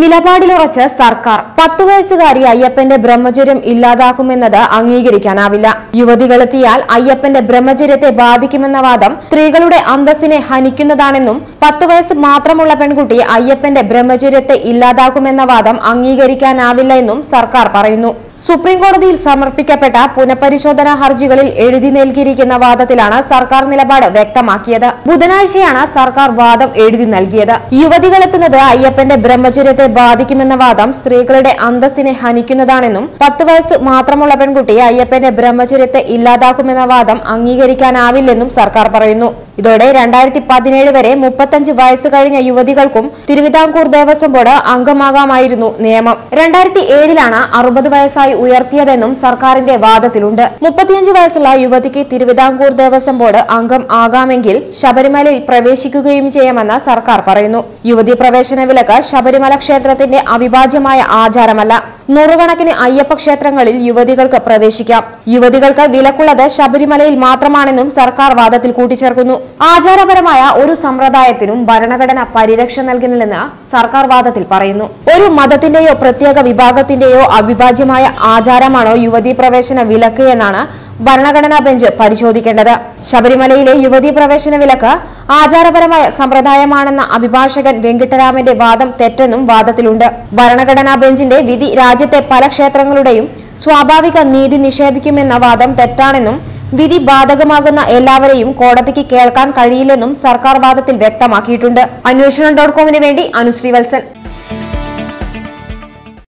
നിലപാടിലുറച്ച് സർക്കാർ പത്തു വയസ്സുകാരി അയ്യപ്പന്റെ ബ്രഹ്മചര്യം ഇല്ലാതാക്കുമെന്നത് അംഗീകരിക്കാനാവില്ല. യുവതികളെത്തിയാൽ അയ്യപ്പന്റെ ബ്രഹ്മചര്യത്തെ ബാധിക്കുമെന്ന വാദം സ്ത്രീകളുടെ അന്തസ്സിനെ ഹനിക്കുന്നതാണെന്നും പത്തു വയസ്സ് മാത്രമുള്ള പെൺകുട്ടി അയ്യപ്പന്റെ ബ്രഹ്മചര്യത്തെ ഇല്ലാതാക്കുമെന്ന വാദം അംഗീകരിക്കാനാവില്ല എന്നും സർക്കാർ പറയുന്നു. സുപ്രീംകോടതിയിൽ സമർപ്പിക്കപ്പെട്ട പുനഃപരിശോധനാ ഹർജികളിൽ എഴുതി നൽകിയിരിക്കുന്ന വാദത്തിലാണ് സർക്കാർ നിലപാട് വ്യക്തമാക്കിയത്. ബുധനാഴ്ചയാണ് സർക്കാർ വാദം എഴുതി നൽകിയത്. യുവതികളെത്തുന്നത് അയ്യപ്പന്റെ ബ്രഹ്മചര്യത്തെ ബാധിക്കുമെന്ന വാദം സ്ത്രീകളുടെ അന്തസ്സിനെ ഹനിക്കുന്നതാണെന്നും പത്ത് വയസ്സ് മാത്രമുള്ള പെൺകുട്ടി അയ്യപ്പന്റെ ബ്രഹ്മചര്യത്തെ ഇല്ലാതാക്കുമെന്ന വാദം അംഗീകരിക്കാനാവില്ലെന്നും സർക്കാർ പറയുന്നു. ഇതോടെ രണ്ടായിരത്തി പതിനേഴ് വരെ മുപ്പത്തഞ്ച് വയസ്സ് കഴിഞ്ഞ യുവതികൾക്കും തിരുവിതാംകൂർ ദേവസ്വം ബോർഡ് അംഗമാകാമായിരുന്നു നിയമം. രണ്ടായിരത്തി ഏഴിലാണ് അറുപത് വയസ്സായി ഉയർത്തിയതെന്നും സർക്കാരിന്റെ വാദത്തിലുണ്ട്. മുപ്പത്തിയഞ്ച് വയസ്സുള്ള യുവതിക്ക് തിരുവിതാംകൂർ ദേവസ്വം ബോർഡ് അംഗം ആകാമെങ്കിൽ ശബരിമലയിൽ പ്രവേശിക്കുകയും ചെയ്യാമെന്ന് സർക്കാർ പറയുന്നു. യുവതി പ്രവേശന വിലക്ക് ശബരിമല ക്ഷേത്രത്തിന്റെ അവിഭാജ്യമായ ആചാരമല്ല. നൂറുകണക്കിന് അയ്യപ്പ ക്ഷേത്രങ്ങളിൽ യുവതികൾക്ക് പ്രവേശിക്കാം. യുവതികൾക്ക് വിലക്കുള്ളത് ശബരിമലയിൽ മാത്രമാണെന്നും സർക്കാർ വാദത്തിൽ കൂട്ടിച്ചേർക്കുന്നു. ആചാരപരമായ ഒരു സമ്പ്രദായത്തിനും ഭരണഘടന പരിരക്ഷ നൽകുന്നില്ലെന്ന് സർക്കാർ വാദത്തിൽ പറയുന്നു. ഒരു മതത്തിന്റെയോ പ്രത്യേക വിഭാഗത്തിന്റെയോ അവിഭാജ്യമായ ആചാരമാണോ യുവതീ പ്രവേശന വിലക്ക് എന്നാണ് ഭരണഘടനാ ബെഞ്ച് പരിശോധിക്കേണ്ടത്. ശബരിമലയിലെ യുവതീ പ്രവേശന വിലക്ക് ആചാരപരമായ സമ്പ്രദായമാണെന്ന അഭിഭാഷകൻ വെങ്കിട്ടരാമന്റെ വാദം തെറ്റെന്നും വാദത്തിലുണ്ട്. ഭരണഘടനാ ബെഞ്ചിന്റെ വിധി രാജ്യത്തെ പല ക്ഷേത്രങ്ങളുടെയും സ്വാഭാവിക നീതി നിഷേധിക്കുമെന്ന വാദം തെറ്റാണെന്നും വിധി ബാധകമാകുന്ന എല്ലാവരെയും കോടതിക്ക് കേൾക്കാൻ കഴിയില്ലെന്നും സർക്കാർ വാദത്തിൽ വ്യക്തമാക്കിയിട്ടുണ്ട്. അന്വേഷണം ഡോട്ട് കോമിന് വേണ്ടി അനുശ്രീ വത്സൻ